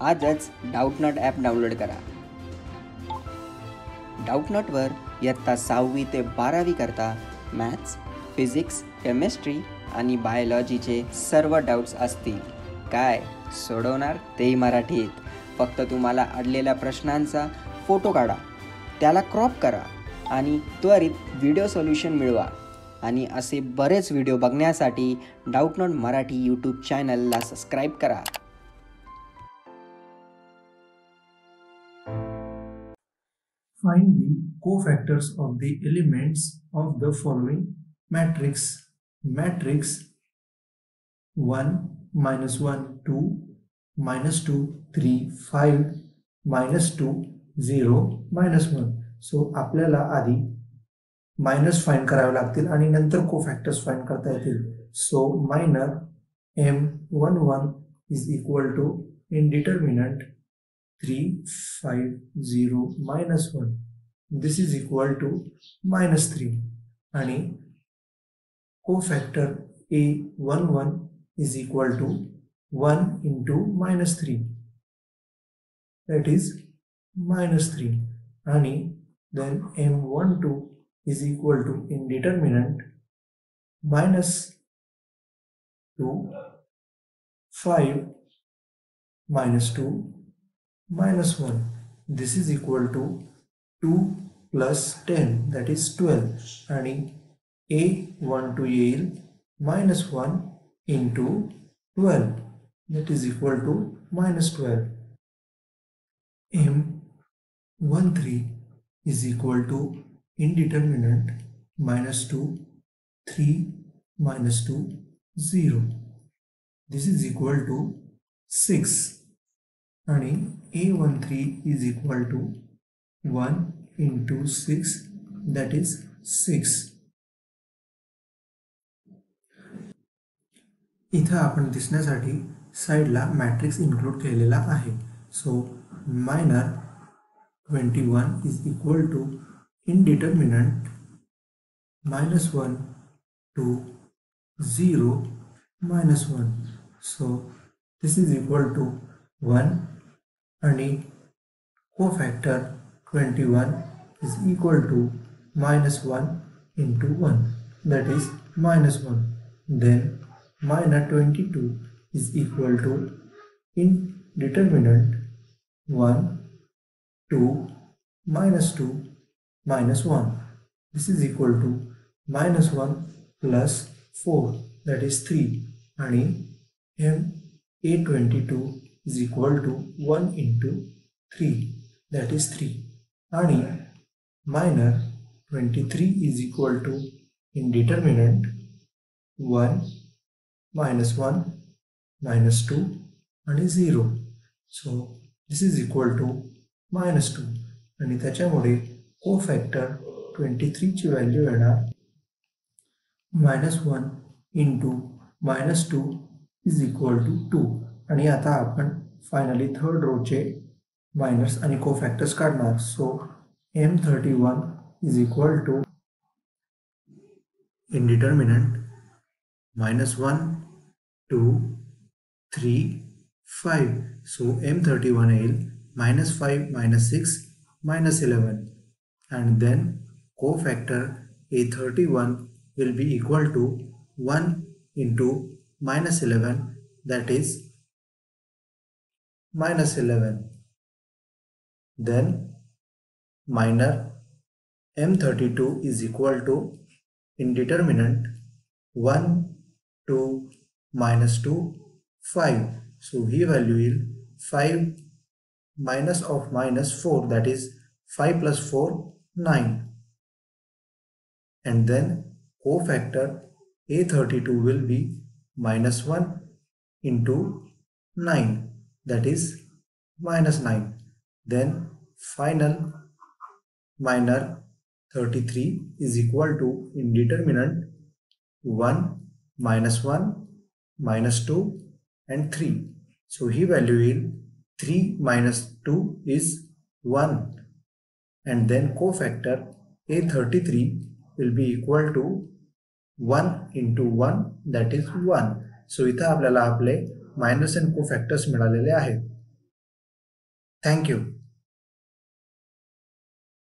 आजच Doubtnut app download करा. डाऊटनटवर इयत्ता सहावी ते बारावी करता मॅथ्स फिजिक्स केमिस्ट्री आणि बायोलॉजीचे सर्व डाऊट्स असतील. काय सोडवणार तेही मराठीत? फक्त तुम्हाला अडलेल्या प्रश्नांचा फोटो काढा. त्याला क्रॉप करा आणि त्वरित व्हिडिओ सोल्युशन मिळवा. आणि असे बरेच व्हिडिओ बघण्यासाठी डाऊटनॉट मराठी यूट्यूब चॅनलला सबस्क्राईब करा. Co-factors of the elements of the following matrix. Matrix 1 minus 1 2 minus 2 3 5 minus 2 0 minus 1 so aplyala adi minus find karave lagtil ani nantar cofactors find karta yetil so minor m11 is equal to in determinant 3 5 0 minus 1 this is equal to minus three आणि कोफॅक्टर ए one one is equal to one into minus three that is minus three आणि then m12 is equal to indeterminant minus 2 5 minus 2 minus 1 this is equal to 2 plus 10 that is 12 and a 1 to yield minus 1 into 12 that is equal to minus 12 m 1 3 is equal to in determinant minus 2 3 minus 2 0 this is equal to 6 and in a 1 3 is equal to 1 into 6 that is 6 इथं आपण दिसण्यासाठी साईडला matrix include केलेला आहे so minor 21 is equal to indeterminant minus 1 to 0 minus 1 so this is equal to 1 and cofactor 21 is equal to minus 1 into 1 that is minus 1 then minus 22 is equal to indeterminant 1 2 minus 2 minus 1 this is equal to minus 1 plus 4 that is 3 and in m a22 is equal to 1 into 3 that is 3 आणि minor 23 is equal to indeterminant 1 minus 1 minus 2 आणि 0 so this is equal to minus two आणि त्याच्यामुळे cofactor twenty थ्रीची value येणार minus one into minus two is equal to two आणि आता आपण finally third रोचे मायनस आणि को फॅक्टर्स काढणार सो M thirty one is equal to indeterminant minus 1 2 3 5 so m31 येईल minus 5 minus 6 minus 11 and then cofactor a31 will be equal to 1 into minus 11 that is minus 11 then minor m32 is equal to indeterminant 1 2 minus 2 5 so here value is 5 minus of minus 4 that is 5 plus 4 9 and then cofactor a32 will be minus 1 into 9 that is minus 9 then final minor 33 is equal to indeterminant 1 minus 1 minus 2 and 3 so he value will 3 minus 2 is 1 and then cofactor a33 will be equal to 1 into 1 that is 1 so इथं आपल्याला आपले minors and cofactors मिळालेले Thank you.